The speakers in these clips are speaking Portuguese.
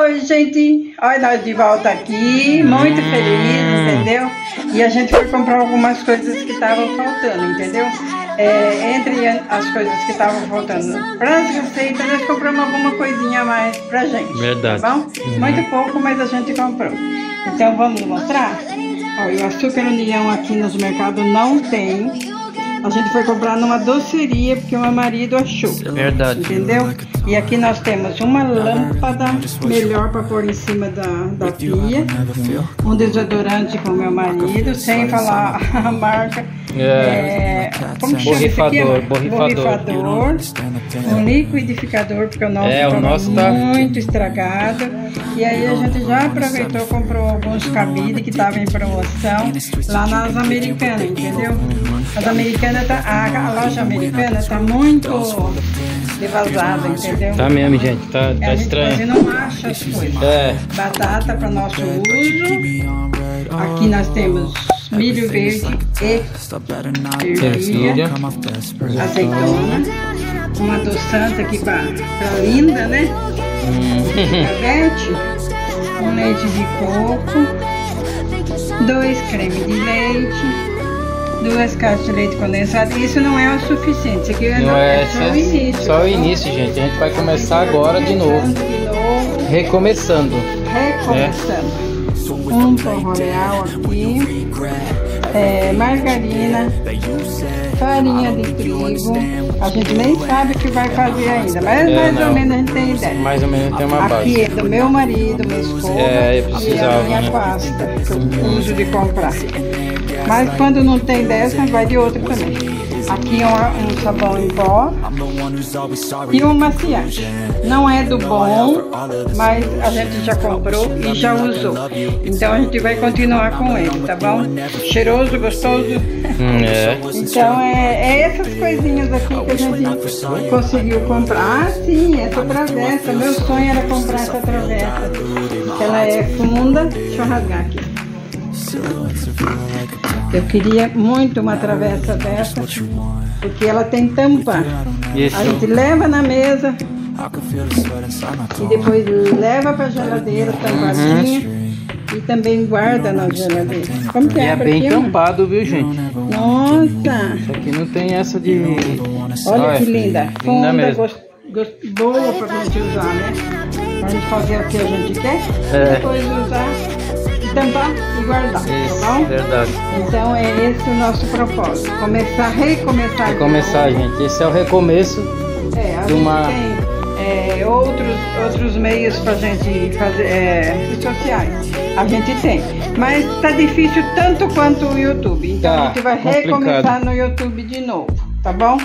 Oi, gente! Olha nós de volta aqui, muito feliz, entendeu? E a gente foi comprar algumas coisas que estavam faltando, entendeu? É, entre as coisas que estavam faltando para as receitas, nós compramos alguma coisinha a mais pra gente. Verdade. Tá bom? Uhum. Muito pouco, mas a gente comprou. Então vamos mostrar? Olha, o açúcar união aqui nos mercados não tem. A gente foi comprar numa doceria porque o meu marido achou. Verdade. Entendeu? E aqui nós temos uma lâmpada melhor para pôr em cima da, da pia. Um desodorante com o meu marido, sem falar a marca. É. como Borrifador, borrifador. Borrifador. Um liquidificador, porque o nosso É, o estava nosso tá- muito estragado. E aí a gente já aproveitou, comprou alguns cabides que estavam em promoção lá nas americanas, entendeu? As americanas, tá, a, a loja americana tá muito devasada, entendeu? Tá mesmo, gente. Tá, a tá gente quase estranho. não acha as coisas. É. Batata para nosso uso. Aqui nós temos milho verde e ervilha, azeitona, uma adoçante aqui para linda, né? Caguete, um leite de coco, dois cremes de leite, duas caixas de leite condensado. Isso não é o suficiente, isso aqui é, Não é, só o início. só o início, gente. A gente vai começar agora de novo. Começando de novo. Recomeçando. Recomeçando. Um pão real aqui. É, margarina. Farinha de trigo. A gente nem sabe o que vai fazer ainda, mas É, mais ou não. menos a gente tem ideia. Mais ou menos tem uma Aqui base. é do meu marido, minha esposa É, e a minha pasta, que eu uso de comprar. Mas quando não tem dessa, vai de outra também. Aqui é um, sabão em pó e um maciante. Não é do bom, mas a gente já comprou e já usou. Então a gente vai continuar com ele, tá bom? Cheiroso, gostoso. Hum, é. Então é, é essas coisinhas aqui que a gente conseguiu comprar. Ah, sim, essa travessa. Meu sonho era comprar essa travessa. Ela é funda. Deixa eu rasgar aqui. Eu queria muito uma travessa dessa, porque ela tem tampa. Isso. A gente leva na mesa e depois leva para a geladeira tampadinha e também guarda na geladeira. Como que E é abre bem aqui, tampado, viu, gente? Nossa! Isso aqui não tem essa de. Olha que linda. Linda Funda gost, gost, boa pra gente usar, né? Pra gente fazer o que a gente quer. É. E depois usar, e guardar, Isso, tá bom? verdade. Então é esse o nosso propósito. Começar, recomeçar. Recomeçar, novo. gente. Esse é o recomeço. É, a de gente uma- tem é, outros, outros meios pra gente fazer, é, sociais. A gente tem. Mas tá difícil tanto quanto o YouTube. Então Tá, a gente vai complicado. recomeçar no YouTube de novo, tá bom?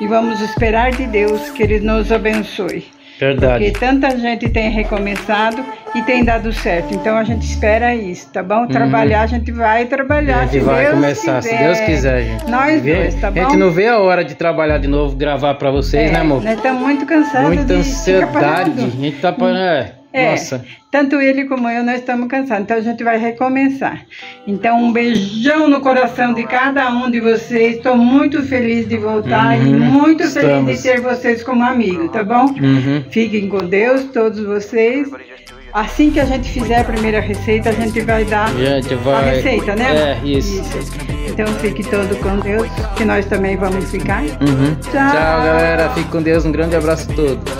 E vamos esperar de Deus que Ele nos abençoe. Porque Verdade. tanta gente tem recomeçado e tem dado certo. Então a gente espera isso, tá bom? Trabalhar, a gente vai trabalhar. Uhum. A gente se vai Deus começar, se quiser. Deus quiser, gente. Nós Vê- dois, tá A bom? gente não vê a hora de trabalhar de novo, gravar pra vocês, É, né, amor? Nós estamos muito cansados Muita ansiedade. A gente tá para. É, Nossa. tanto ele como eu, nós estamos cansados. Então a gente vai recomeçar. Então, um beijão no coração de cada um de vocês. Estou muito feliz de voltar e Uhum, muito feliz estamos. de ter vocês como amigo, tá bom? Uhum. Fiquem com Deus, todos vocês. Assim que a gente fizer a primeira receita, a gente vai dar Gente, a vai. receita, né? É, isso. Então fique todo com Deus, que nós também vamos ficar. Uhum. Tchau. Tchau, galera. Fique com Deus. Um grande abraço a todos.